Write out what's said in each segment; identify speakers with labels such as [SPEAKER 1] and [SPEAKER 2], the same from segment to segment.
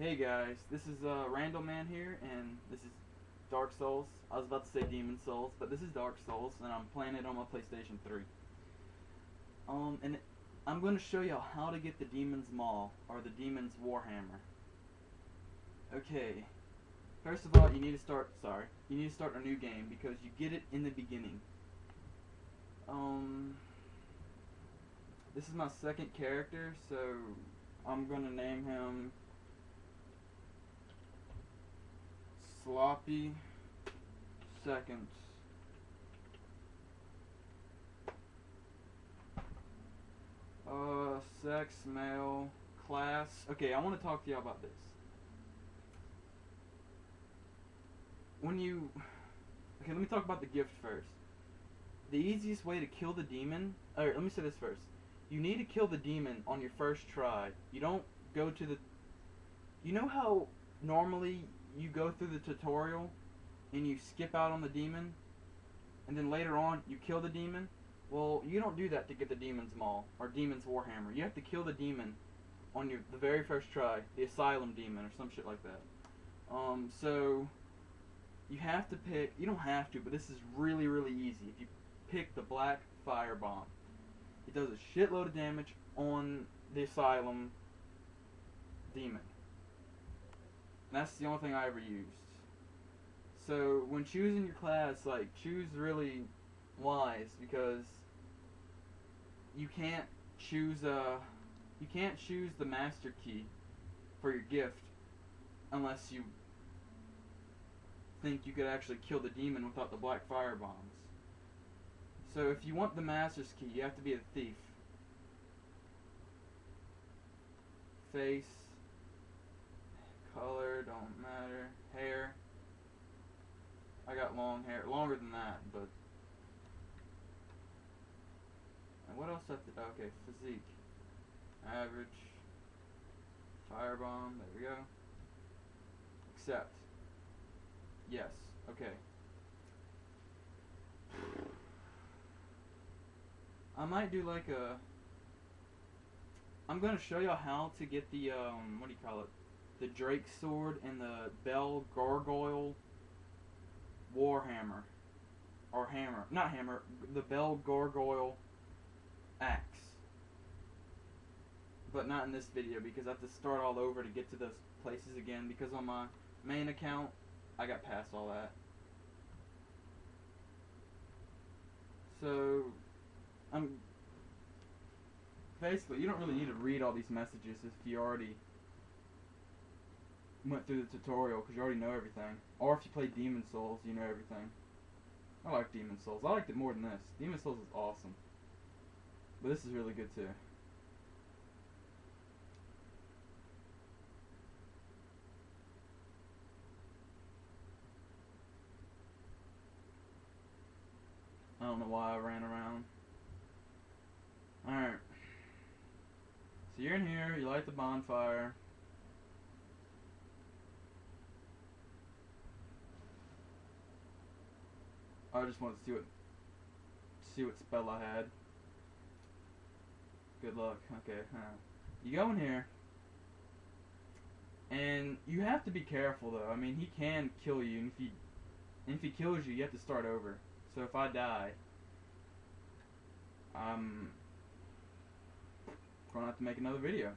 [SPEAKER 1] Hey guys, this is uh, Randall Man here, and this is Dark Souls. I was about to say Demon Souls, but this is Dark Souls, and I'm playing it on my PlayStation 3. Um, and I'm going to show y'all how to get the Demon's Maul, or the Demon's Warhammer. Okay, first of all, you need to start, sorry, you need to start a new game, because you get it in the beginning. Um, this is my second character, so I'm going to name him sloppy seconds. Uh, sex, male, class. Okay, I want to talk to y'all about this. When you. Okay, let me talk about the gift first. The easiest way to kill the demon. Alright, let me say this first. You need to kill the demon on your first try. You don't go to the. You know how normally you go through the tutorial and you skip out on the demon and then later on you kill the demon well you don't do that to get the demon's maul or demon's warhammer. You have to kill the demon on your the very first try the asylum demon or some shit like that. Um so you have to pick you don't have to but this is really really easy. If you pick the black fire bomb it does a shitload of damage on the asylum demon that's the only thing I ever used. So when choosing your class, like choose really wise because you can't choose a you can't choose the master key for your gift unless you think you could actually kill the demon without the black fire bombs. So if you want the master's key, you have to be a thief. Face Color don't matter. Hair. I got long hair, longer than that, but. And what else have to? Okay, physique. Average. Firebomb. There we go. Accept. Yes. Okay. I might do like a. I'm gonna show y'all how to get the um. What do you call it? The Drake sword and the Bell Gargoyle Warhammer. Or hammer. Not hammer. The Bell Gargoyle axe. But not in this video because I have to start all over to get to those places again because on my main account I got past all that. So I'm basically you don't really need to read all these messages if you already went through the tutorial because you already know everything. Or if you play Demon Souls, you know everything. I like Demon Souls. I liked it more than this. Demon Souls is awesome. But this is really good too. I don't know why I ran around. Alright. So you're in here, you light the bonfire. I just wanted to see what see what spell I had. Good luck. Okay. Uh, you go in here, and you have to be careful though. I mean, he can kill you, and if he and if he kills you, you have to start over. So if I die, I'm gonna have to make another video.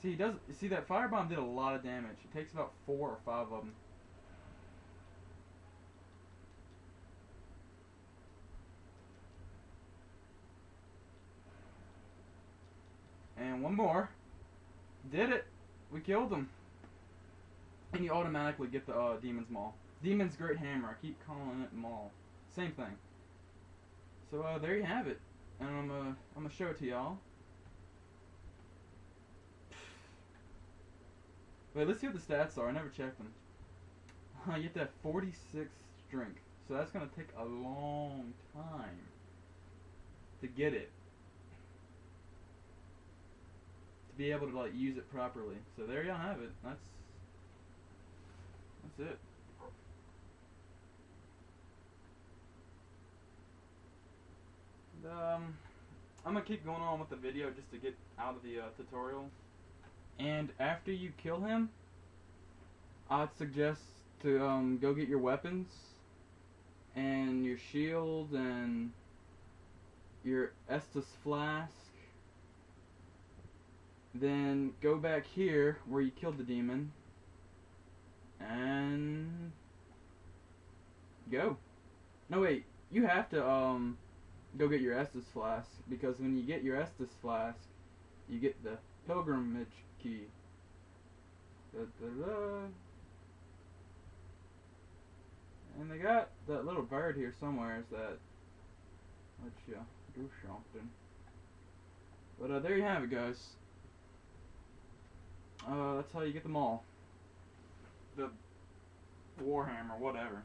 [SPEAKER 1] See, he does. See that firebomb did a lot of damage. It takes about four or five of them. And one more. Did it. We killed him. And you automatically get the uh, Demon's Maul. Demon's Great Hammer. I keep calling it Maul. Same thing. So uh, there you have it. And I'm uh, I'm gonna show it to y'all. Wait, let's see what the stats are. I never checked them. Uh, you have to have 46 strength. So that's going to take a long time to get it. To be able to like use it properly. So there y'all have it. That's that's it. Um, I'm gonna keep going on with the video just to get out of the uh, tutorial. And after you kill him, I'd suggest to um, go get your weapons and your shield and your Estus flask. Then go back here where you killed the demon and go. No wait, you have to um go get your Estus flask because when you get your Estus flask, you get the pilgrimage key. Da, da, da. And they got that little bird here somewhere is that lets you do something. But uh, there you have it, guys. Uh, that's how you get the Maul. The Warhammer, whatever.